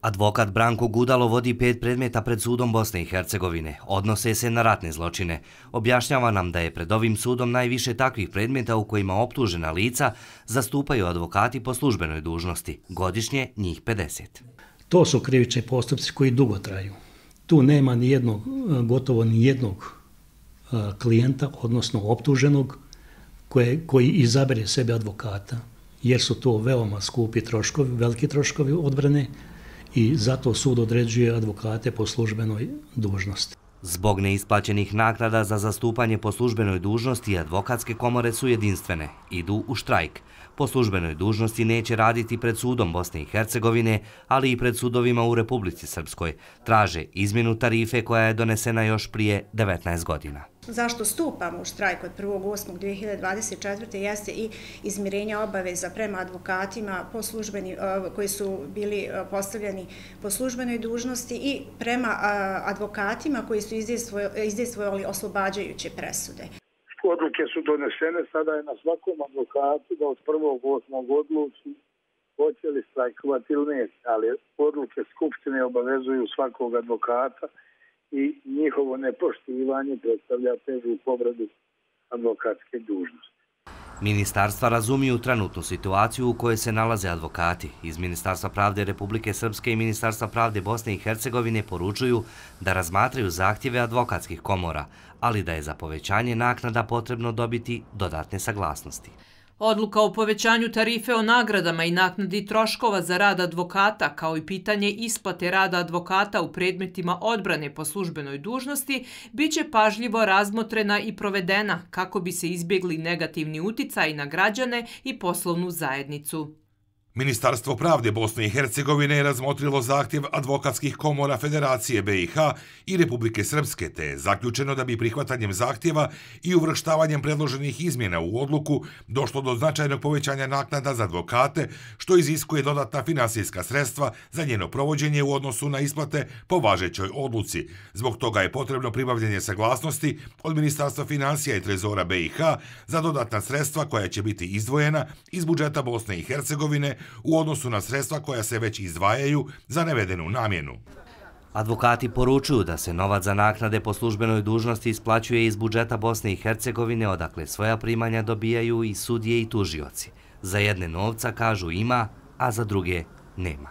Advokat Branko Gudalo vodi pet predmeta pred sudom Bosne i Hercegovine. Odnose se na ratne zločine. Objašnjava nam da je pred ovim sudom najviše takvih predmeta u kojima optužena lica zastupaju advokati po službenoj dužnosti. Godišnje njih 50. To su krivični postupci koji dugo traju. Tu nema ni jednog, gotovo ni jednog klijenta, odnosno optuženog, koje, koji izabere sebe advokata, jer su to veoma skupi troškovi, veliki troškovi odbrane, i zato sud određuje advokate po službenoj dužnosti. Zbog neisplaćenih nagrada za zastupanje po službenoj dužnosti, advokatske komore su jedinstvene, idu u štrajk. Po službenoj dužnosti neće raditi pred sudom Bosne i Hercegovine, ali i pred sudovima u Republici Srpskoj. Traže izmjenu tarife koja je donesena još prije 19 godina zašto stupamo u štrajk od 1.8.2024. jeste i izmirenje obaveza prema advokatima po službeni, e, koji su bili e, postavljeni po službenoj dužnosti i prema e, advokatima koji su izdjestvojali oslobađajuće presude. Odluke su donesene, sada je na svakom advokatu da od 1.8. odluči hoće li strajkovati ili neće, ali odluke Skupštine obavezuju svakog advokata i njihovo nepoštivanje predstavlja težu povredu advokatske dužnosti. Ministarstva razumiju trenutnu situaciju u kojoj se nalaze advokati. Iz Ministarstva pravde Republike Srpske i Ministarstva pravde Bosne i Hercegovine poručuju da razmatraju zahtjeve advokatskih komora, ali da je za povećanje naknada potrebno dobiti dodatne saglasnosti. Odluka o povećanju tarife o nagradama i naknadi troškova za rad advokata, kao i pitanje isplate rada advokata u predmetima odbrane po službenoj dužnosti, bit će pažljivo razmotrena i provedena kako bi se izbjegli negativni uticaj na građane i poslovnu zajednicu. Ministarstvo pravde Bosne i Hercegovine je razmotrilo zahtjev advokatskih komora Federacije BiH i Republike Srpske, te je zaključeno da bi prihvatanjem zahtjeva i uvrštavanjem predloženih izmjena u odluku došlo do značajnog povećanja naknada za advokate, što iziskuje dodatna finansijska sredstva za njeno provođenje u odnosu na isplate po važećoj odluci. Zbog toga je potrebno pribavljanje saglasnosti od Ministarstva financija i Trezora BiH za dodatna sredstva koja će biti izdvojena iz budžeta Bosne i Hercegovine u odnosu na sredstva koja se već izdvajaju za nevedenu namjenu. Advokati poručuju da se novac za naknade po službenoj dužnosti isplaćuje iz budžeta Bosne i Hercegovine, odakle svoja primanja dobijaju i sudije i tužioci. Za jedne novca kažu ima, a za druge nema.